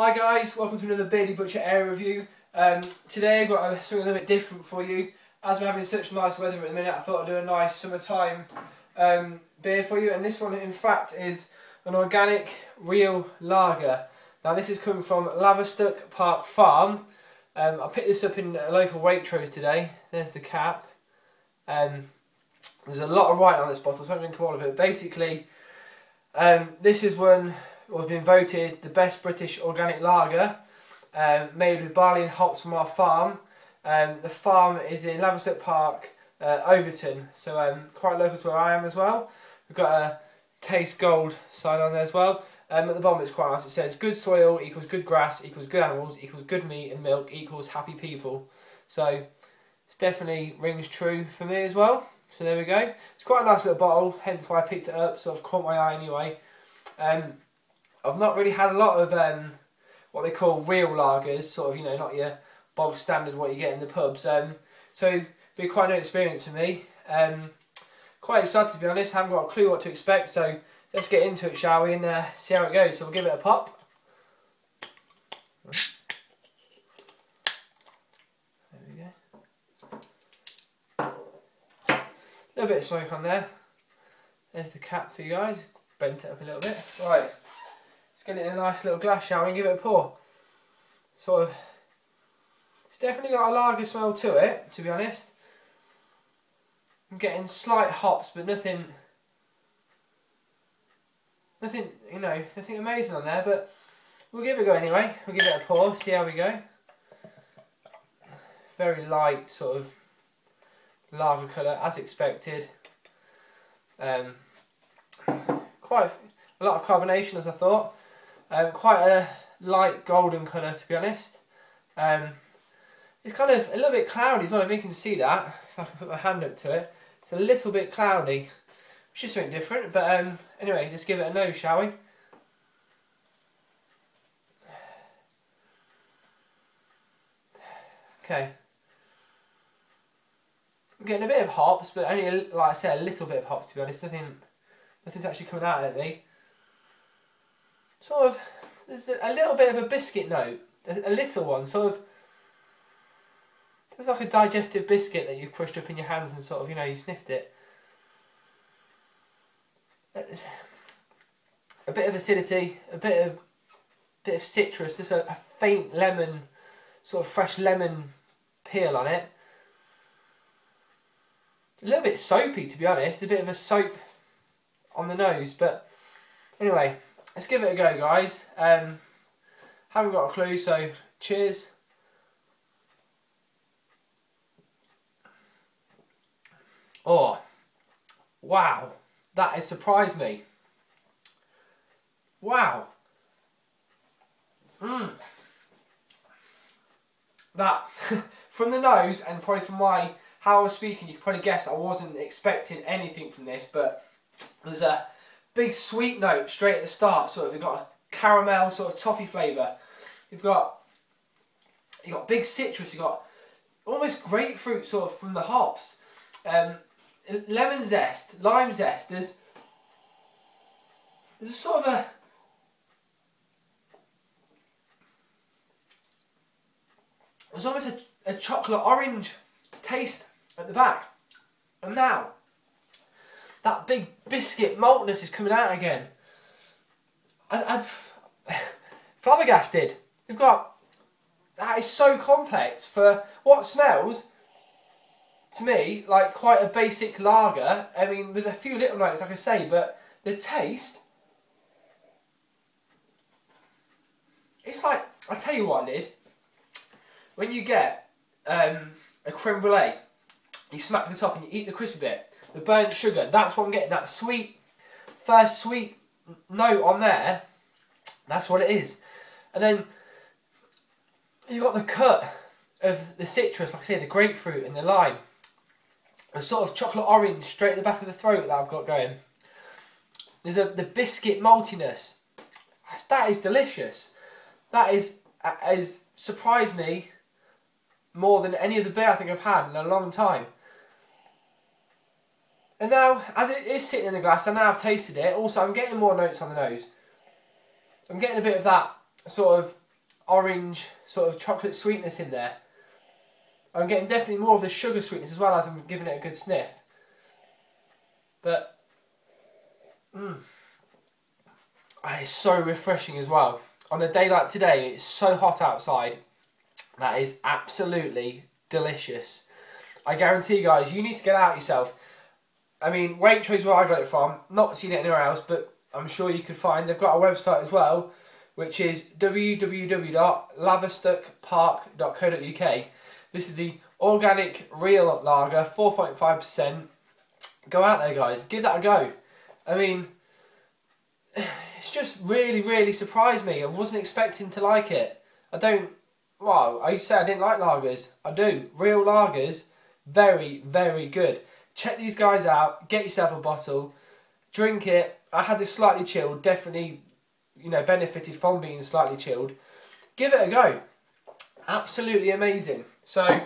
Hi guys, welcome to another Beardy Butcher Ale Review. Um, today I've got something a little bit different for you. As we're having such nice weather at the minute, I thought I'd do a nice summertime um, beer for you. And this one, in fact, is an organic real lager. Now this is coming from Laverstoke Park Farm. Um, I picked this up in a local Waitrose today. There's the cap. Um, there's a lot of writing on this bottle, so I won't go into all of it. Basically, um, this is one was been voted the best British organic lager, um, made with barley and hops from our farm. Um, the farm is in Laverstoke Park, uh, Overton, so um, quite local to where I am as well. We've got a Taste Gold sign on there as well. Um, at the bottom it's quite nice. It says good soil equals good grass equals good animals equals good meat and milk equals happy people. So it's definitely rings true for me as well. So there we go. It's quite a nice little bottle, hence why I picked it up. Sort of caught my eye anyway. Um, I've not really had a lot of um, what they call real lagers, sort of, you know, not your bog standard what you get in the pubs. Um, so be quite an experience for me. Um, quite excited to be honest, haven't got a clue what to expect, so let's get into it, shall we, and uh, see how it goes. So we'll give it a pop. There we go. A little bit of smoke on there. There's the cap for you guys. Bent it up a little bit. Right. Let's get it in a nice little glass, we, and give it a pour. Sort of, it's definitely got a lager smell to it, to be honest. I'm getting slight hops, but nothing, nothing, you know, nothing amazing on there, but we'll give it a go anyway. We'll give it a pour, see how we go. Very light sort of lager colour, as expected. Um, quite a lot of carbonation, as I thought. Um, quite a light golden colour to be honest. Um, it's kind of a little bit cloudy as well, if you can see that, if I can put my hand up to it. It's a little bit cloudy, which is something different, but um, anyway, let's give it a nose, shall we? Okay. I'm getting a bit of hops, but only, like I said, a little bit of hops to be honest, nothing, nothing's actually coming out at me sort of, there's a little bit of a biscuit note, a, little one, sort of, it's like a digestive biscuit that you've crushed up in your hands and sort of, you know, you sniffed it. A bit of acidity, a bit of bit of citrus, just a, a faint lemon, sort of fresh lemon peel on it. A little bit soapy, to be honest. A bit of a soap on the nose, but anyway, let's give it a go, guys. Um, haven't got a clue, so cheers. Oh, wow, that has surprised me. Wow. Mmm. That, from the nose and probably from my, how I was speaking, you can probably guess I wasn't expecting anything from this, but there's a big sweet note straight at the start. Sort of, you've got a caramel sort of toffee flavour. You've got you've got big citrus. You've got almost grapefruit sort of from the hops. Um, lemon zest, lime zest. There's there's a sort of a there's almost a, a chocolate orange taste at the back. And now that big biscuit maltness is coming out again. I, I, flabbergasted. We've got that is so complex for what smells to me like quite a basic lager. I mean, with a few little notes, like I say, but the taste. It's like I tell you what it is. When you get um, a creme brulee, you smack the top and you eat the crispy bit the burnt sugar. That's what I'm getting. That sweet, first sweet note on there. That's what it is. And then you've got the cut of the citrus, like I say, the grapefruit and the lime. A sort of chocolate orange straight at the back of the throat that I've got going. There's a the biscuit maltiness. That is delicious. That is has surprised me more than any of the beer I think I've had in a long time. And now, as it is sitting in the glass, I now I've tasted it. Also, I'm getting more notes on the nose. I'm getting a bit of that sort of orange sort of chocolate sweetness in there. I'm getting definitely more of the sugar sweetness as well as I'm giving it a good sniff. But, mmm, it's so refreshing as well. On a day like today, it's so hot outside. That is absolutely delicious. I guarantee, you guys, you need to get out yourself. I mean, Waitrose where I got it from. Not seen it anywhere else, but I'm sure you could find. They've got a website as well, which is www.laverstokepark.co.uk. This is the organic real lager, 4.5%. Go out there, guys. Give that a go. I mean, it's just really, really surprised me. I wasn't expecting to like it. I don't. Well, I used to say I didn't like lagers. I do. Real lagers, very, very good. Check these guys out. Get yourself a bottle. Drink it. I had this slightly chilled. Definitely, you know, benefited from being slightly chilled. Give it a go. Absolutely amazing. So,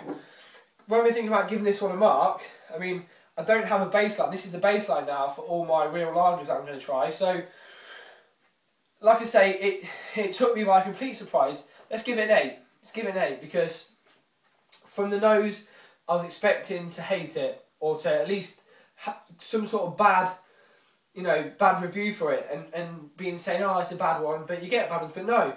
when we think about giving this one a mark, I mean, I don't have a baseline. This is the baseline now for all my real lagers that I'm going to try. So, like I say, it it took me by complete surprise. Let's give it an eight. Let's give it an eight because from the nose, I was expecting to hate it or to at least some sort of bad, you know, bad review for it and and being saying, oh, it's a bad one. But you get bad ones. But no,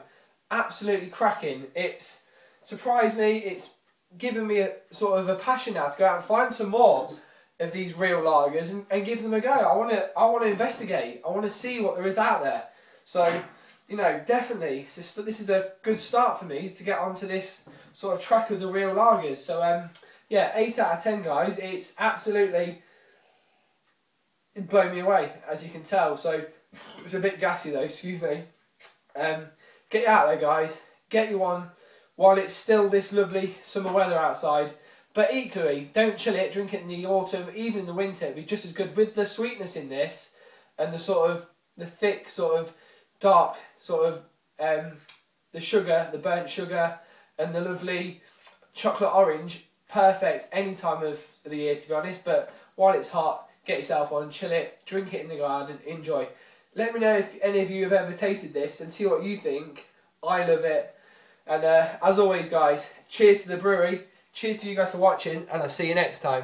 absolutely cracking. It's surprised me. It's given me a sort of a passion now to go out and find some more of these real lagers and, and give them a go. I want to I want to investigate. I want to see what there is out there. So, you know, definitely this is, this is a good start for me to get onto this sort of track of the real lagers. So, um, yeah, eight out of ten, guys. It's absolutely blew me away, as you can tell. So it's a bit gassy though. Excuse me. Um, get out there, guys. Get you one while it's still this lovely summer weather outside. But equally, don't chill it, drink it in the autumn, even in the winter. It'd be just as good with the sweetness in this and the sort of the thick, sort of dark, sort of um, the sugar, the burnt sugar, and the lovely chocolate orange. Perfect any time of the year, to be honest. But while it's hot, get yourself on, chill it, drink it in the garden, enjoy. Let me know if any of you have ever tasted this and see what you think. I love it. And uh, as always, guys, cheers to the brewery. Cheers to you guys for watching, and I'll see you next time.